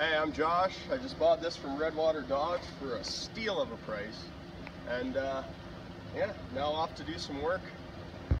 Hey, I'm Josh. I just bought this from Redwater Dodge for a steal of a price. And uh, yeah, now off to do some work